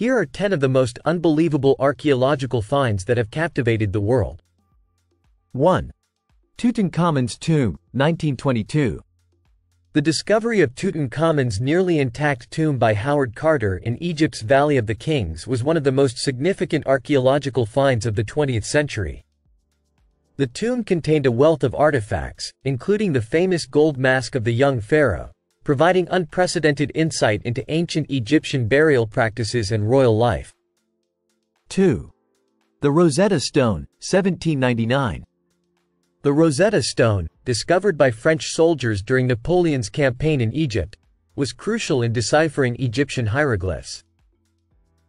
Here are 10 of the most unbelievable archaeological finds that have captivated the world. 1. Tutankhamun's tomb, 1922. The discovery of Tutankhamun's nearly intact tomb by Howard Carter in Egypt's Valley of the Kings was one of the most significant archaeological finds of the 20th century. The tomb contained a wealth of artifacts, including the famous gold mask of the young pharaoh, providing unprecedented insight into ancient Egyptian burial practices and royal life. 2. The Rosetta Stone, 1799. The Rosetta Stone, discovered by French soldiers during Napoleon's campaign in Egypt, was crucial in deciphering Egyptian hieroglyphs.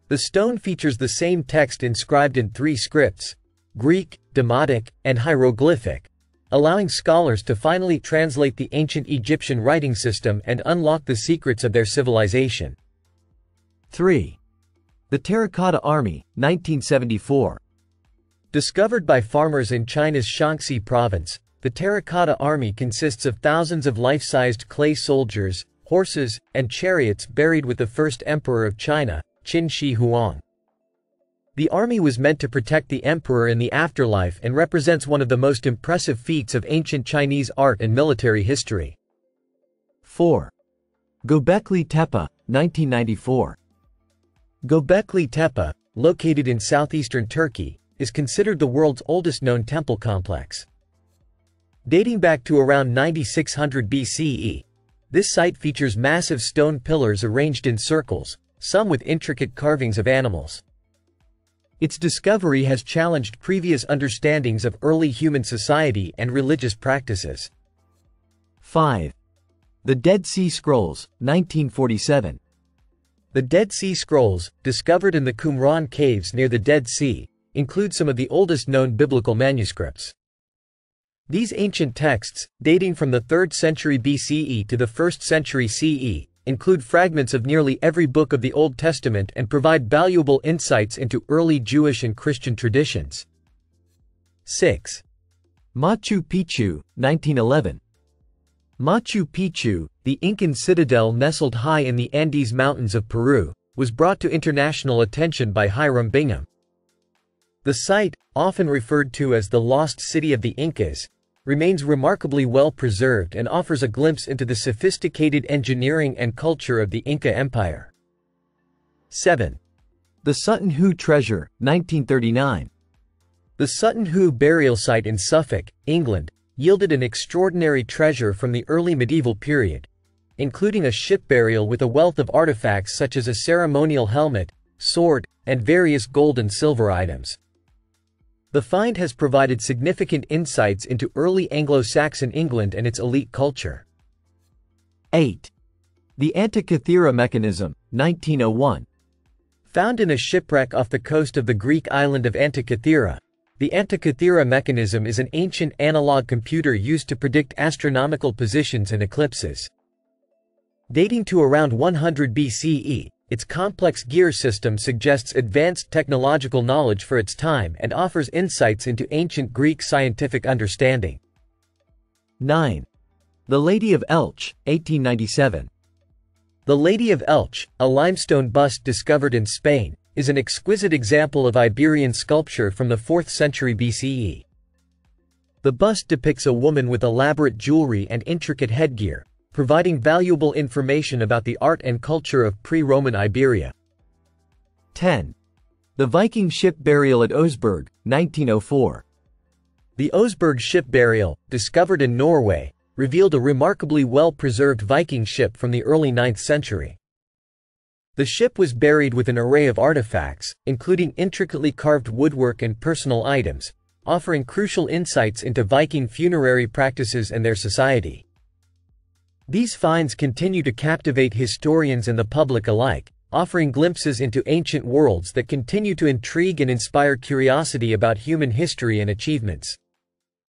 The stone features the same text inscribed in three scripts, Greek, Demotic, and Hieroglyphic, allowing scholars to finally translate the ancient Egyptian writing system and unlock the secrets of their civilization. 3. The Terracotta Army, 1974. Discovered by farmers in China's Shaanxi province, the Terracotta Army consists of thousands of life-sized clay soldiers, horses, and chariots buried with the first emperor of China, Qin Shi Huang. The army was meant to protect the emperor in the afterlife and represents one of the most impressive feats of ancient Chinese art and military history. 4. Göbekli Tepe, 1994. Göbekli Tepe, located in southeastern Turkey, is considered the world's oldest known temple complex. Dating back to around 9600 BCE, this site features massive stone pillars arranged in circles, some with intricate carvings of animals. Its discovery has challenged previous understandings of early human society and religious practices. 5. The Dead Sea Scrolls, 1947. The Dead Sea Scrolls, discovered in the Qumran caves near the Dead Sea, include some of the oldest known biblical manuscripts. These ancient texts, dating from the 3rd century BCE to the 1st century CE, include fragments of nearly every book of the Old Testament and provide valuable insights into early Jewish and Christian traditions. 6. Machu Picchu, 1911. Machu Picchu, the Incan citadel nestled high in the Andes Mountains of Peru, was brought to international attention by Hiram Bingham. The site, often referred to as the Lost City of the Incas, remains remarkably well preserved and offers a glimpse into the sophisticated engineering and culture of the Inca Empire. 7. The Sutton Hoo Treasure, 1939. The Sutton Hoo burial site in Suffolk, England, yielded an extraordinary treasure from the early medieval period, including a ship burial with a wealth of artifacts such as a ceremonial helmet, sword, and various gold and silver items. The find has provided significant insights into early Anglo-Saxon England and its elite culture. 8. The Antikythera mechanism, 1901. Found in a shipwreck off the coast of the Greek island of Antikythera, the Antikythera mechanism is an ancient analog computer used to predict astronomical positions and eclipses. Dating to around 100 BCE, its complex gear system suggests advanced technological knowledge for its time and offers insights into ancient Greek scientific understanding. 9. The Lady of Elche, 1897. The Lady of Elche, a limestone bust discovered in Spain, is an exquisite example of Iberian sculpture from the 4th century BCE. The bust depicts a woman with elaborate jewelry and intricate headgear, providing valuable information about the art and culture of pre-Roman Iberia. 10. The Viking ship burial at Oseberg, 1904. The Oseberg ship burial, discovered in Norway, revealed a remarkably well-preserved Viking ship from the early 9th century. The ship was buried with an array of artifacts, including intricately carved woodwork and personal items, offering crucial insights into Viking funerary practices and their society. These finds continue to captivate historians and the public alike, offering glimpses into ancient worlds that continue to intrigue and inspire curiosity about human history and achievements.